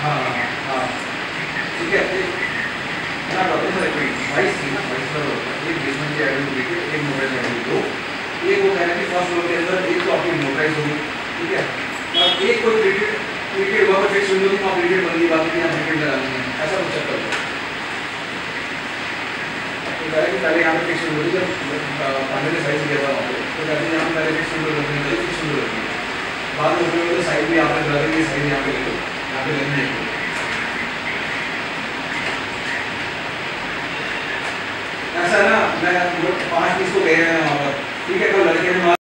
हाँ हाँ ठीक है? एक मैं बताता एक वाइस थी ना वाइस का एक बेसमेंट की आइडियो देखिए एक मोबाइल आइडियो दो एक वो कह कि फ़र्स्ट फ्लोर के अंदर एक तो आपकी मोटाइज होगी ठीक है और एक कोई क्रिकेट क्रिकेट वहाँ पर फिक्स विंडो थी वहाँ क्रिकेट बंदी बात की यहाँ क्रिकेट लगानी है ऐसा कुछ चक्कर है तो कि पहले यहाँ पे फिक्स विंडो थी जब पांडे ने साइज़ किया था वहाँ पे तो कहते हैं यहाँ पहले फिक्स विंडो लगनी है फिक्स विंडो लगनी बाद में साइड भी यहाँ पे लगा देंगे साइड यहाँ पे ले लो पे ऐसा ना मैं पाँच पीस को गए हैं वहाँ ठीक है तो